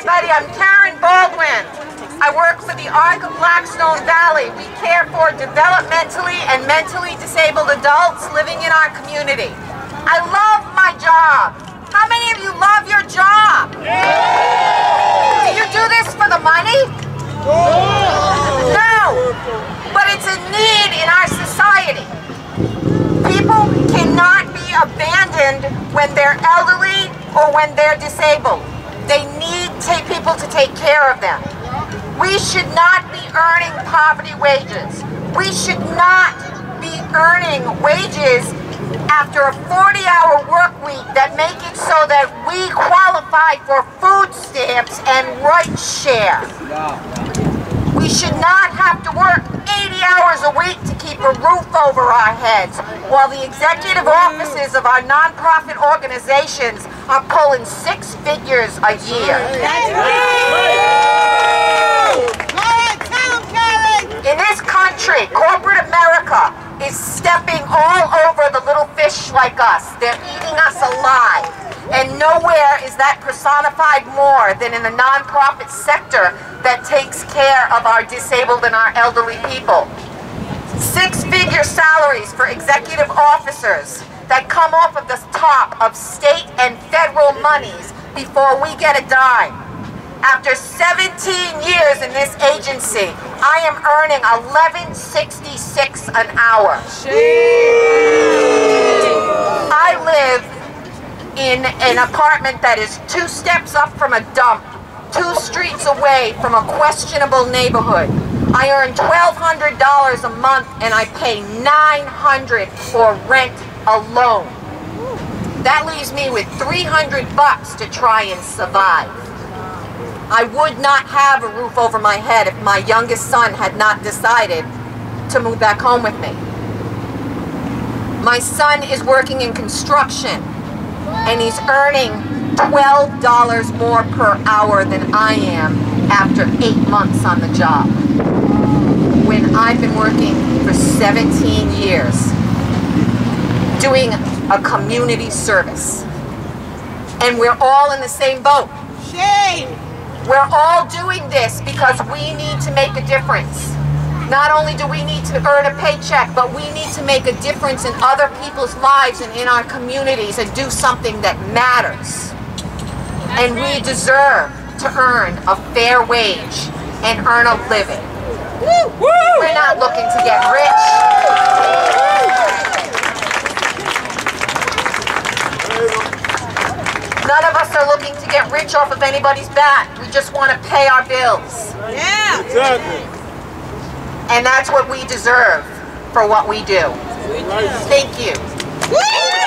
everybody. I'm Karen Baldwin. I work for the Arc of Blackstone Valley. We care for developmentally and mentally disabled adults living in our community. I love my job. How many of you love your job? Do you do this for the money? No. But it's a need in our society. People cannot be abandoned when they're elderly or when they're disabled. They need take people to take care of them. We should not be earning poverty wages. We should not be earning wages after a 40-hour work week that make it so that we qualify for food stamps and RIte Share. We should not have to work 80 hours a week to keep a roof over our heads, while the executive offices of our nonprofit organizations are pulling six figures a year. In this country, corporate America is stepping all over the little fish like us. They're eating us alive. And nowhere is that personified more than in the nonprofit sector that takes care of our disabled and our elderly people. Six-figure salaries for executive officers that come off of the top of state and federal monies before we get a dime. After 17 years in this agency, I am earning 11.66 an hour. I live in an apartment that is two steps up from a dump, two streets away from a questionable neighborhood. I earn $1,200 a month and I pay $900 for rent alone. That leaves me with 300 bucks to try and survive. I would not have a roof over my head if my youngest son had not decided to move back home with me. My son is working in construction and he's earning $12 more per hour than I am after eight months on the job. When I've been working for 17 years doing a community service. And we're all in the same boat. Shame! We're all doing this because we need to make a difference. Not only do we need to earn a paycheck, but we need to make a difference in other people's lives and in our communities and do something that matters. And we deserve to earn a fair wage and earn a living. We're not looking to get rich. None of us are looking to get rich off of anybody's back. We just want to pay our bills. Yeah! Exactly. And that's what we deserve for what we do. Thank you. Woo!